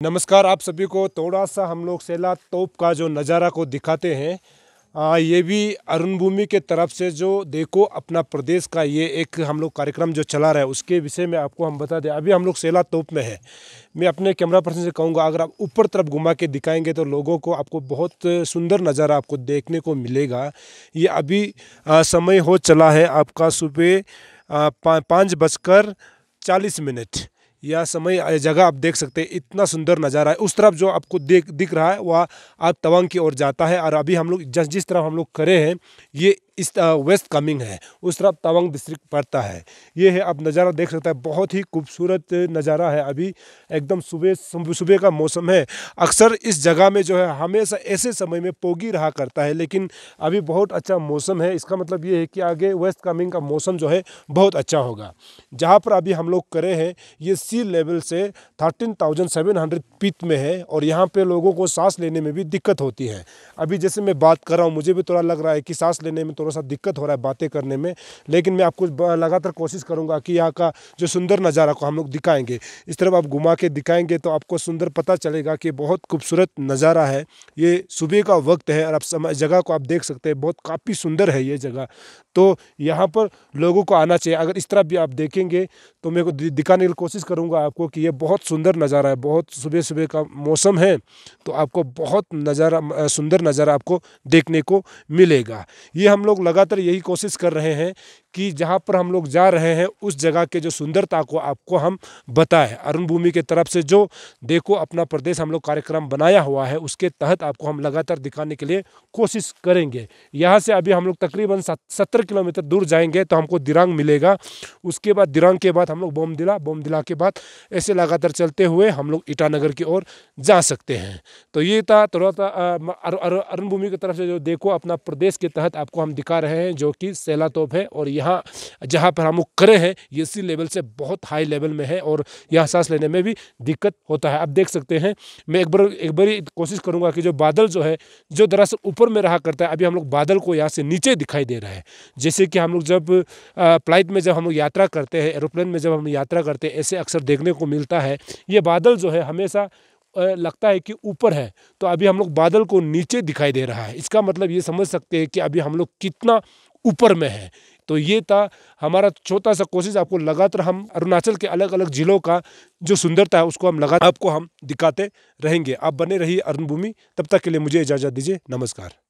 नमस्कार आप सभी को। थोड़ा सा हम लोग सेला तोप का जो नज़ारा को दिखाते हैं आ, ये भी अरुण भूमि के तरफ़ से जो देखो अपना प्रदेश का ये एक हम लोग कार्यक्रम जो चला रहा है उसके विषय में आपको हम बता दें। अभी हम लोग सेला तोप में है। मैं अपने कैमरा पर्सन से कहूँगा अगर आप ऊपर तरफ़ घुमा के दिखाएँगे तो लोगों को आपको बहुत सुंदर नज़ारा आपको देखने को मिलेगा। ये अभी आ, समय हो चला है आपका सुबह पाँच बजकर चालीस मिनट। यह समय जगह आप देख सकते हैं, इतना सुंदर नज़ारा है। उस तरफ़ जो आपको देख, दिख रहा है, वह आप तवांग की ओर जाता है और अभी हम लोग जिस जिस तरफ़ हम लोग करे हैं, ये इस वेस्ट कमिंग है। उस तरफ़ तवांग डिस्ट्रिक्ट पड़ता है। ये है, आप नज़ारा देख सकते हैं। बहुत ही खूबसूरत नज़ारा है अभी। एकदम सुबह सुबह का मौसम है। अक्सर इस जगह में जो है, हमेशा ऐसे समय में पोगी रहा करता है, लेकिन अभी बहुत अच्छा मौसम है। इसका मतलब ये है कि आगे वेस्ट कमिंग का मौसम जो है, बहुत अच्छा होगा। जहाँ पर अभी हम लोग करे हैं, ये सी लेवल से thirteen thousand seven hundred feet में है और यहाँ पे लोगों को सांस लेने में भी दिक्कत होती है। अभी जैसे मैं बात कर रहा हूँ, मुझे भी थोड़ा लग रहा है कि सांस लेने में थोड़ा सा दिक्कत हो रहा है बातें करने में, लेकिन मैं आपको लगातार कोशिश करूँगा कि यहाँ का जो सुंदर नज़ारा को हम लोग दिखाएँगे। इस तरफ़ आप घुमा के दिखाएँगे तो आपको सुंदर पता चलेगा कि बहुत खूबसूरत नज़ारा है। ये सुबह का वक्त है और आप समय जगह को आप देख सकते हैं, बहुत काफ़ी सुंदर है ये जगह। तो यहाँ पर लोगों को आना चाहिए। अगर इस तरफ़ भी आप देखेंगे तो मेरे को दिखाने की कोशिश करूँगा आपको कि ये बहुत सुंदर नज़ारा है, बहुत सुबह सुबह का मौसम है तो आपको बहुत नज़ारा, सुंदर नज़ारा आपको देखने को मिलेगा। ये हम लोग लगातार यही कोशिश कर रहे हैं कि जहाँ पर हम लोग जा रहे हैं, उस जगह के जो सुंदरता को आपको हम बताएँ। अरुण भूमि के तरफ़ से जो देखो, अपना प्रदेश हम लोग कार्यक्रम बनाया हुआ है, उसके तहत आपको हम लगातार दिखाने के लिए कोशिश करेंगे। यहाँ से अभी हम लोग तकरीबन सत्तर किलोमीटर दूर जाएँगे तो हमको दिरांग मिलेगा। उसके बाद, दिरांग के बाद हम लोग बोमदिला बोमदिला के बाद ऐसे लगातार चलते हुए हम लोग ईटानगर की ओर जा सकते हैं। तो ये था थोड़ा सा अरुण भूमि की तरफ़ से जो देखो, अपना प्रदेश के तहत आपको हम दिखा रहे हैं, जो कि सेला तोप है और यहाँ जहाँ पर हम करे हैं, ये सी लेवल से बहुत हाई लेवल में है और यहाँ सांस लेने में भी दिक्कत होता है। आप देख सकते हैं, मैं एक बार एक बार कोशिश करूँगा कि जो बादल जो है, जो दरअसल ऊपर में रहा करता है, अभी हम लोग बादल को यहाँ से नीचे दिखाई दे रहा है। जैसे कि हम लोग जब फ़्लाइट में जब हम लोग यात्रा करते हैं, एरोप्लेन में जब हम यात्रा करते हैं, ऐसे अक्सर देखने को मिलता है, ये बादल जो है हमेशा लगता है कि ऊपर है तो अभी हम लोग बादल को नीचे दिखाई दे रहा है। इसका मतलब ये समझ सकते हैं कि अभी हम लोग कितना ऊपर में है। तो ये था हमारा छोटा सा कोशिश आपको लगातार हम अरुणाचल के अलग अलग जिलों का जो सुंदरता है उसको हम लगातार आपको हम दिखाते रहेंगे। आप बने रहिए अरुण भूमि तब तक के लिए मुझे इजाज़त दीजिए। नमस्कार।